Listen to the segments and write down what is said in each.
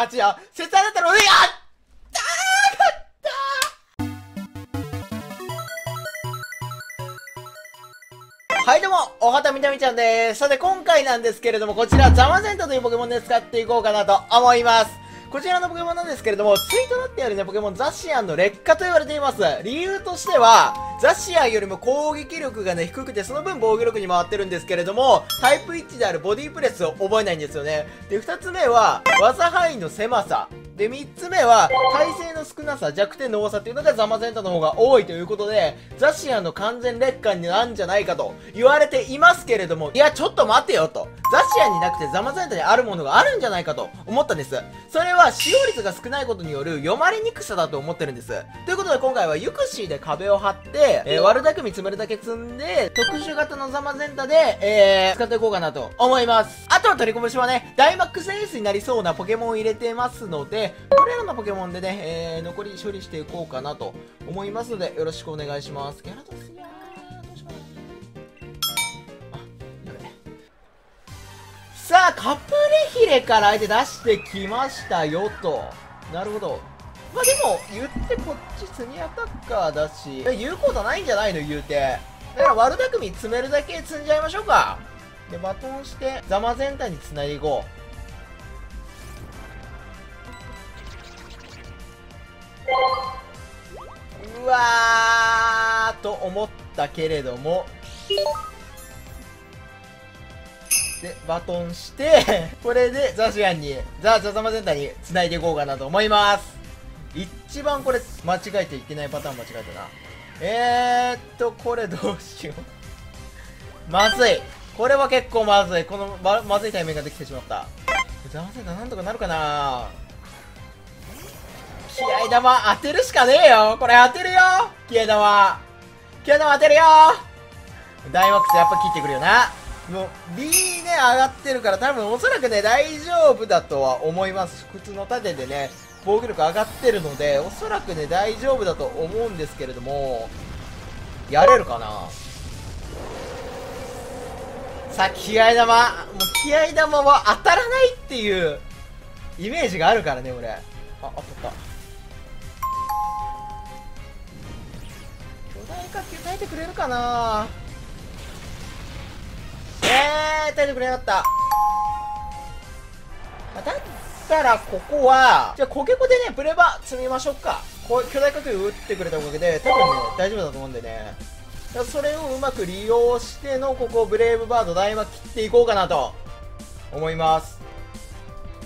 勝ちよ節あなたの上やったはいどうも、おはたみなみちゃんです。さて今回なんですけれども、こちらザマゼンタというポケモンで使っていこうかなと思います。こちらのポケモンなんですけれども、ツイートなってあるね、ポケモンザシアンの劣化と言われています。理由としては、ザシアンよりも攻撃力がね、低くて、その分防御力に回ってるんですけれども、タイプ1であるボディプレスを覚えないんですよね。で、二つ目は、技範囲の狭さ。で、三つ目は、耐性の少なさ、弱点の多さっていうのがザマゼンタの方が多いということで、ザシアンの完全劣化になるんじゃないかと言われていますけれども、いや、ちょっと待てよと。ザシアンになくてザマゼンタにあるものがあるんじゃないかと思ったんです。それは使用率が少ないことによる読まれにくさだと思ってるんです。ということで今回はユクシーで壁を張って、えー、割るだけ見積めるだけ積んで、特殊型のザマゼンタで、えー、使っていこうかなと思います。あとは取りこぼしはね、ダイマックスエースになりそうなポケモンを入れてますので、これらのポケモンでね、えー、残り処理していこうかなと思いますので、よろしくお願いします。ギャラドスやあ、カプレヒレから相手出してきましたよと。なるほど。まあでも、言ってこっちスニアタッカーだし、言うことないんじゃないの？言うて。だから悪巧み詰めるだけ積んじゃいましょうか。で、バトンして、ザマ全体に繋いでいこう。うわーと思ったけれども、で、バトンして、これでザシアンに、ザ・ザザマゼンタに繋いでいこうかなと思います。一番これ、間違えていけないパターン間違えたな。えーっと、これどうしよう。まずい。これは結構まずい。このま、まずいタイミングができてしまった。ザマゼンタなんとかなるかな気合玉当てるしかねえよこれ当てるよ気合玉気合玉当てるよダイマックスやっぱ切ってくるよなもう B ね上がってるから多分おそらくね大丈夫だとは思います。普通の盾でね防御力上がってるのでおそらくね大丈夫だと思うんですけれどもやれるかな？さあ気合玉。もう気合玉は当たらないっていうイメージがあるからね俺。あ当たった。巨大火球耐えてくれるかな？えー、耐えてくれなかった。だったら、ここは、じゃあ、コケコでね、プレバ積みましょうか。こう巨大火球打ってくれたおかげで、多分ね、大丈夫だと思うんでね。それをうまく利用しての、ここ、ブレイブバード、大魔切っていこうかなと、思います。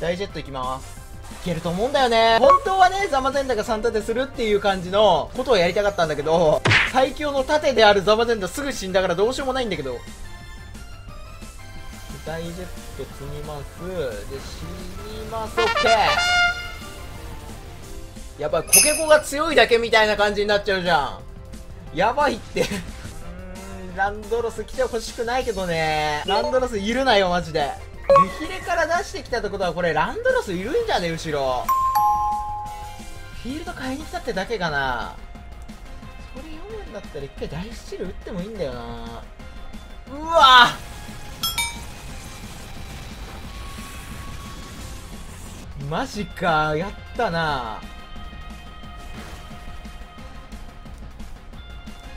大ジェットいきます。いけると思うんだよね。本当はね、ザマゼンタが3盾するっていう感じのことをやりたかったんだけど、最強の盾であるザマゼンタすぐ死んだからどうしようもないんだけど。大ジェット積みます。で、死にます。オッケーやばい、コケコが強いだけみたいな感じになっちゃうじゃん。やばいって。ランドロス来てほしくないけどね。ランドロスいるなよ、マジで。ルヒレから出してきたってことはこれランドロスいるんじゃね後ろフィールド買いに来たってだけかなそれ読むんだったら一回大スチール打ってもいいんだよなうわマジかやったな。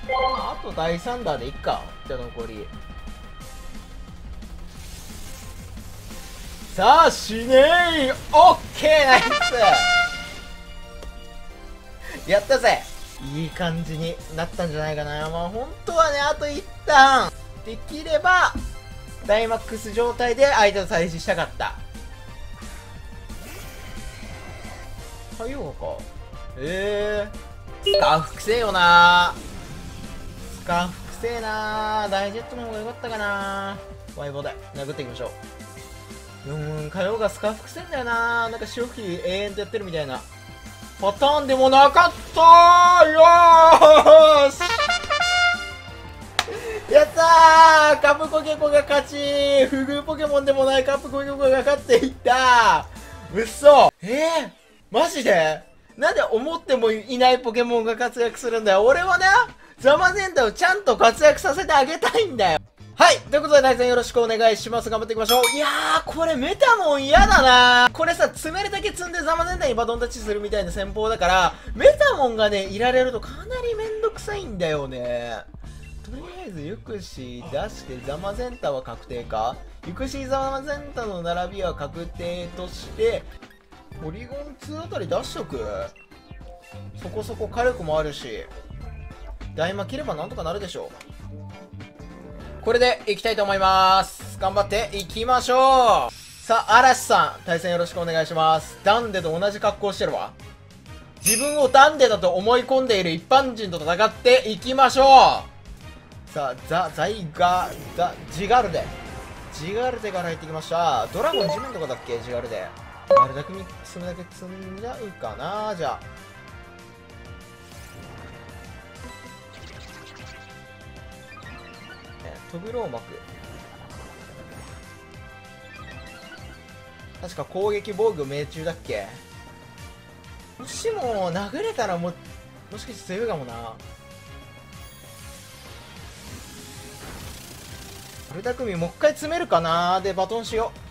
あと第3弾でいっかじゃあ残り。さあ死ねーオッケーナイス。やったぜ。いい感じになったんじゃないかな。まあ本当はねあと一旦できればダイマックス状態で相手と対峙したかった。太陽か。ええー、スカーフくせえよな。スカーフくせえな。ダイジェットの方が良かったかな。ワイボで。殴っていきましょう。うーん、火曜がスカーフくせんだよな。なんか潮吹き永遠とやってるみたいな。パターンでもなかった。ーよーし。やったー。カプコケコが勝ち。フグポケモンでもないカプコケコが勝っていった。うっそえー、マジで？なんで思ってもいないポケモンが活躍するんだよ。俺はねザマゼンタをちゃんと活躍させてあげたいんだよ。はいということで対戦よろしくお願いします。頑張っていきましょう。いやーこれメタモン嫌だな。これさ詰めるだけ積んでザマ全体にバトンタッチするみたいな戦法だからメタモンがねいられるとかなりめんどくさいんだよね。とりあえずユクシー出してザマゼンタは確定か。ユクシーザマゼンタの並びは確定としてポリゴン2あたり出しとく？そこそこ火力もあるし。大魔切ればなんとかなるでしょう。これでいきたいと思います。頑張っていきましょう。さあ嵐さん対戦よろしくお願いします。ダンデと同じ格好してるわ。自分をダンデだと思い込んでいる一般人と戦っていきましょう。さあザ・ザイガザ・ジガルデ。ジガルデから入ってきました。ドラゴン地面とかだっけ？ジガルデ。あれだけ積むだけ積んじゃうかなじゃあ。飛ぶローマク確か攻撃防御命中だっけ？もしも殴れたらももしかして強いかもな。ルタ組もう一回詰めるかなでバトンしよう。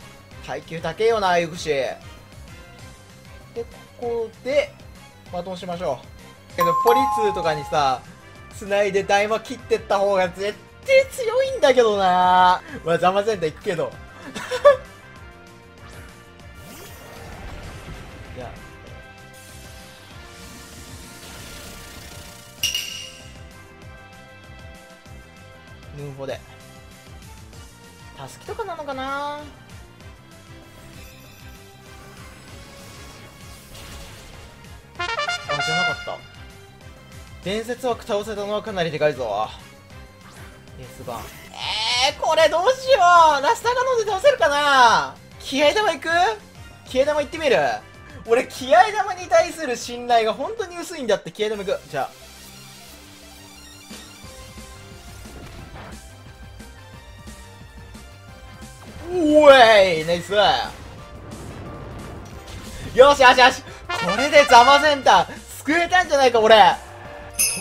耐久高えよなゆくしでここでバトンしましょうけどポリツーとかにさ繋いで大魔切ってった方が絶対強いんだけどなまあ、ザマセンター行くけど。いや。ヌンフォで。タスキとかなのかな？じゃなかった。伝説枠倒せたのはかなりでかいぞ。エースバン。えー、これどうしようラスターガノンで倒せるかな気合玉いく？気合玉いってみる俺、気合玉に対する信頼が本当に薄いんだって気合玉いく。じゃあ。おえいナイスよしよしよしこれでザマセンター救えたんじゃないか俺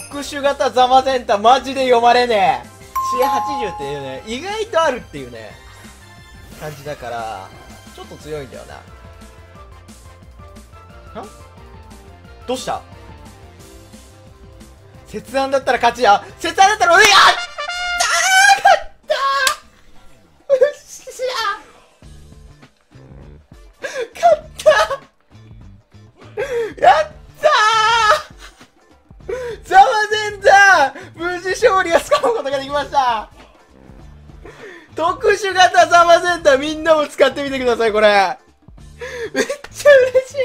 特殊型ザマセンタマジで読まれねえ。知恵80っていうね、意外とあるっていうね、感じだから、ちょっと強いんだよな。んどうした？切断だったら勝ち？や切断だったら、うやっ勝利は掴むことができました特殊型サマセンターみんなも使ってみてください、これ。めっちゃ嬉しい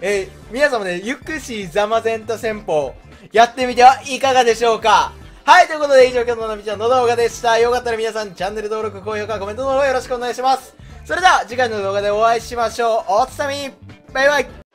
えー、皆様ね、ゆくしザマセンタ戦法、やってみてはいかがでしょうかはい、ということで以上今日のなみちゃんの動画でした。よかったら皆さんチャンネル登録、高評価、コメントの方よろしくお願いします。それでは次回の動画でお会いしましょう。おつさみバイバイ